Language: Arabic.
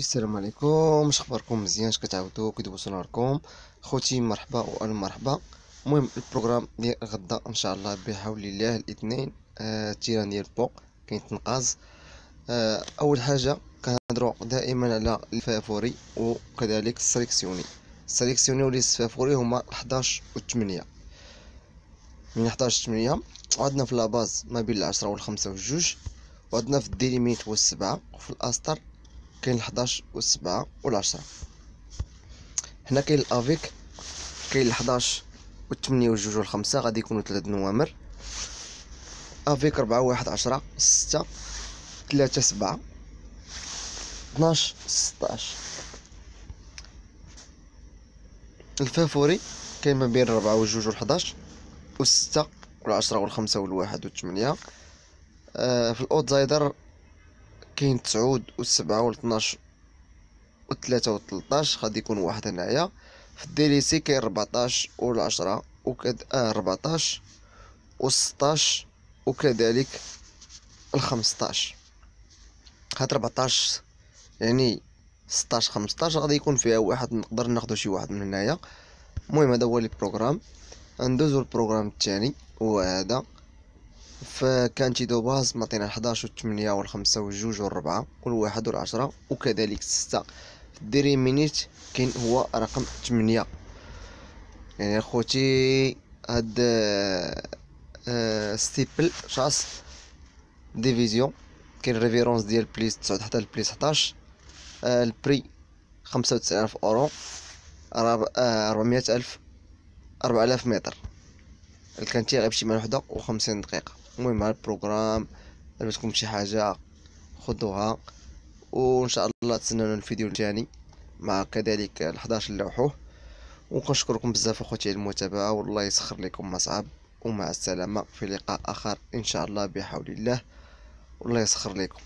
السلام عليكم اش اخباركم؟ مزيان اش كتعاودوا كيدوزو نهاركم. خوتي مرحبا والف مرحبا. المهم ال programme ديال غدا إن شاء الله بحول الله الاثنين آه ال terrain ديال كاين تنقاز. آه أول حاجة كنهضروا دائما على ال favori وكذلك ال sélectionnés ال sélectionnés وال favoris هما 11 و 8 من 11 8 وعندنا في la base ما بين العشرة والخمسة والجوج وعندنا في الديليميت والسبعة وفي الأسطر كاين الحداش والسبعة والعشرة. هنا كاين الأفيك كاين الحداش والثمانية والجوج والخمسة غادي يكونوا ثلاث نوامر. أفيك ربعة واحد عشرة ستة ثلاثة سبعة اثناش ستاش. الفافوري كاين ما بين ربعة والجوج والحداش والستة والعشرة والخمسة والواحد والثمانية. آه في ال outsider كاين تسعود والسبعة والثناش والثلاثة والتلطاش غادي يكون واحد هنايا. في ال délaissés كاين ربعطاش والعشرة وكد آه ربعطاش وستاش وكذلك الخمسطاش. هاد ربعطاش يعني ستاش خمسطاش غادي يكون فيها واحد نقدر ناخدو شي واحد من هنايا. المهم هذا هو le programme. ندوزو ال programme هو هذا ف quinté de base معطينا الحداش والثمانية والخمسة والجوج والربعة والواحد والعشرة وكذلك الستة dernière minute كاين هو رقم ثمانية يعني اخوتي هاد آه steeple-chase division كاين référence ديال plus تسعود حتى ل plus حداش. آه ال prix خمسة وتسعين ألف أورو ربعمية ال quinté غير بشي وحدة وخمسين دقيقة. المهم مع ال programme لبسكم شي حاجة خذوها وإن شاء الله تسناونا الفيديو الثاني مع كذلك ال11 لوحوه. وكنشكركم بزاف أخوتي على المتابعة والله يسخر لكم مصعب ومع السلامة في لقاء آخر إن شاء الله بحول الله. والله يسخر لكم.